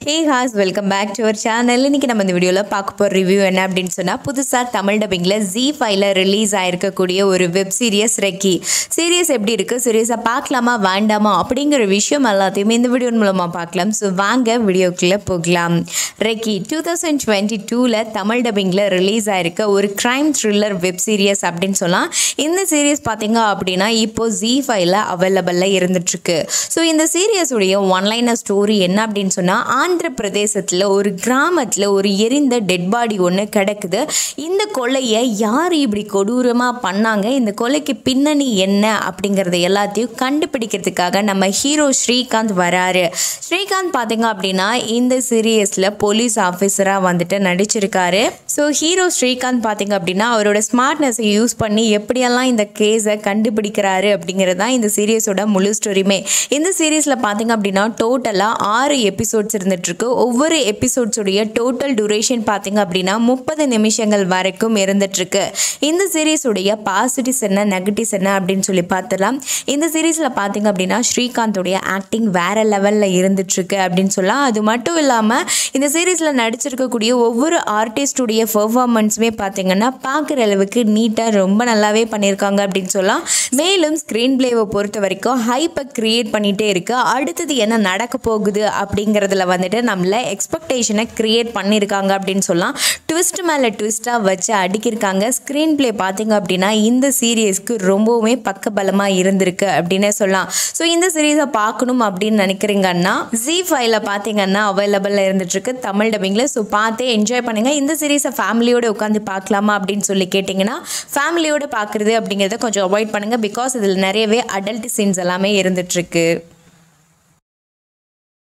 Hey has welcome back to our channel இன்றைக்கி நம்ம இந்த வீடியோவில் பார்க்க போகிற ரிவ்யூ என்ன அப்படின்னு சொன்னால் புதுசாக தமிழ் டப்பிங்கில் ஜி ஃபைவ்ல ரிலீஸ் ஆகிருக்கக்கூடிய ஒரு வெப் சீரியஸ் ரெக்கி. சீரியஸ் எப்படி இருக்குது சீரியஸாக பார்க்கலாமா வேண்டாமா? அப்படிங்கிற விஷயம் எல்லாத்தையுமே இந்த வீடியோ மூலமாக பார்க்கலாம். ஸோ வாங்க வீடியோக்குள்ளே போகலாம். ரெக்கி டூ தௌசண்ட் டுவெண்ட்டி டூவில் தமிழ் டப்பிங்கில் ரிலீஸ் ஆகிருக்க ஒரு க்ரைம் த்ரில்லர் வெப் சீரியஸ் அப்படின்னு சொல்லலாம் இந்த சீரியஸ் பார்த்தீங்க அப்படின்னா இப்போ ஜி ஃபைவ்ல அவைலபிளில் இருந்துட்டுருக்கு ஸோ இந்த சீரியஸுடைய ஒன்லைனர் ஸ்டோரி என்ன அப்படின்னு சொன்னால் ஆந்திர பிரதேசத்தில் ஒரு கிராமத்தில் ஒரு எரிந்த டெட் பாடி ஒன்று கிடக்குது. இந்த கொலையை யார் இப்படி கொடூரமாக பண்ணாங்க? இந்த கொலைக்கு பின்னணி என்ன? அப்படிங்கிறத எல்லாத்தையும் கண்டுபிடிக்கிறதுக்காக நம்ம ஹீரோ ஸ்ரீகாந்த் வராரு. ஸ்ரீகாந்த் பார்த்தீங்க அப்படின்னா இந்த சீரியஸில் போலீஸ் ஆஃபீஸராக வந்துட்டு நடிச்சிருக்காரு. ஸோ ஹீரோ ஸ்ரீகாந்த் பார்த்தீங்க அப்படின்னா அவரோட ஸ்மார்ட்னஸை யூஸ் பண்ணி எப்படியெல்லாம் இந்த கேஸை கண்டுபிடிக்கிறாரு அப்படிங்கிறது தான் இந்த சீரியஸோட முழு ஸ்டோரியுமே இந்த சீரியஸில் பார்த்தீங்க அப்படின்னா டோட்டலாக ஆறு எபிசோட்ஸ் இருந்துகிட்ருக்கு ஒவ்வொரு எபிசோட்ஸுடைய டோட்டல் டூரேஷன் பார்த்தீங்க அப்படின்னா முப்பது நிமிஷங்கள் வரைக்கும் இருந்துகிட்ருக்கு இந்த சீரீஸுடைய பாசிட்டிவ்ஸ் என்ன நெகட்டிவ்ஸ் என்ன அப்படின்னு சொல்லி பார்த்துலாம் இந்த சீரீஸில் பார்த்தீங்க அப்படின்னா ஸ்ரீகாந்தோடைய ஆக்டிங் வேற லெவலில் இருந்துகிட்ருக்கு அப்படின்னு சொல்லலாம். அது மட்டும் இல்லாமல் இந்த சீரீஸில் நடிச்சிருக்கக்கூடிய ஒவ்வொரு ஆர்டிஸ்டுடைய பெர்ஃபார்மன்ஸுமே பார்த்தீங்கன்னா பார்க்குற அளவுக்கு நீட்டாக ரொம்ப நல்லாவே பண்ணியிருக்காங்க அப்படின்னு சொல்லலாம். மேலும் ஸ்க்ரீன் பிளேவை பொறுத்த வரைக்கும் ஹைப்பை க்ரியேட் பண்ணிகிட்டே இருக்குது அடுத்தது என்ன நடக்க போகுது அப்படிங்கிறதுல வந்துட்டு நம்மள எக்ஸ்பெக்டேஷனை க்ரியேட் பண்ணியிருக்காங்க அப்படின்னு சொல்லலாம். ட்விஸ்ட் மேலே ட்விஸ்ட்டாக வச்சு அடிக்கிருக்காங்க ஸ்க்ரீன் பிளே பார்த்தீங்க அப்படின்னா இந்த சீரியஸ்க்கு ரொம்பவுமே பக்கபலமாக இருந்திருக்கு அப்படின்னே சொல்லலாம். ஸோ இந்த சீரீஸை பார்க்கணும் அப்படின்னு நினைக்கிறீங்கன்னா ஜி ஃபைவ்ல பார்த்தீங்கன்னா அவைலபிளாக இருந்துட்டுருக்கு தமிழ் டப்பிங்கில் ஸோ பார்த்தே என்ஜாய் பண்ணுங்கள் இந்த சீரீஸை ஃபேமிலியோடு உட்காந்து பார்க்கலாமா அப்படின்னு சொல்லி கேட்டிங்கன்னா ஃபேமிலியோடு பார்க்குறது அப்படிங்கிறத கொஞ்சம் அவாய்ட் பண்ணுங்கள் பிகாஸ் இதில் நிறையவே அடல்ட் சீன்ஸ் எல்லாமே இருந்துகிட்ருக்கு